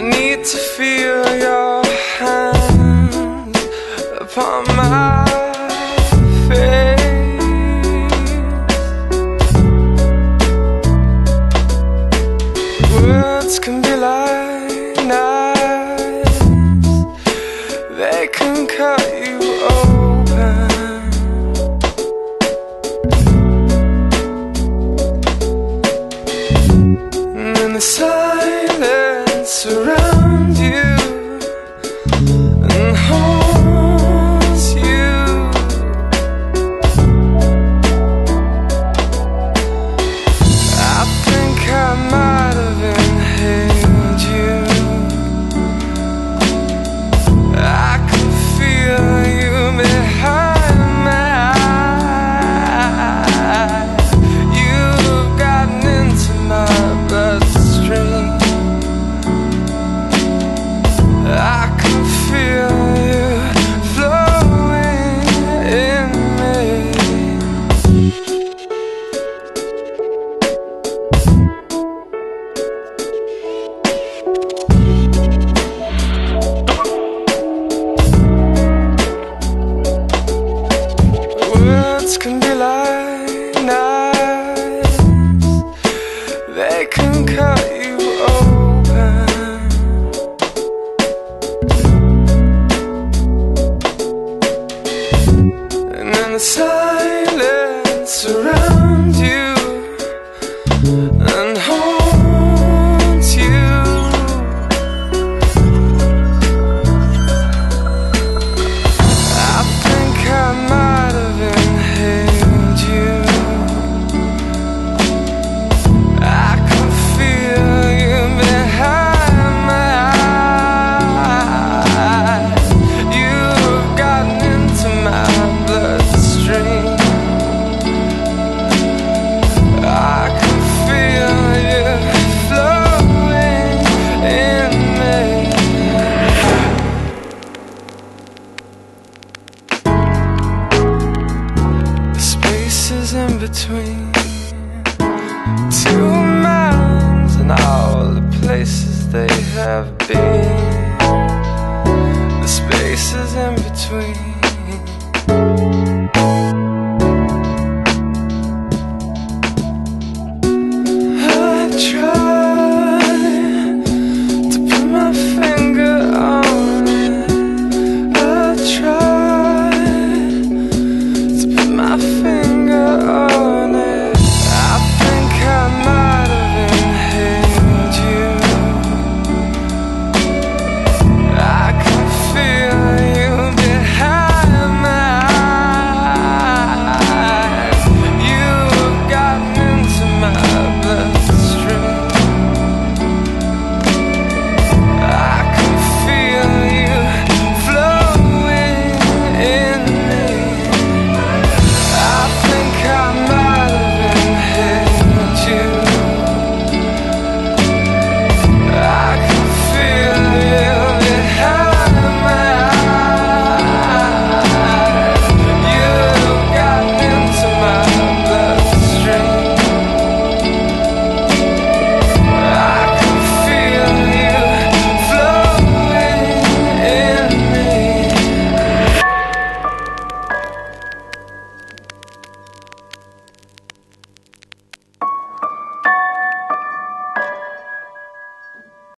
to feel your hand upon my face. Words can be like knives, they can cut you open. And in the silence around silence around in between two minds and all the places they have been. The spaces in between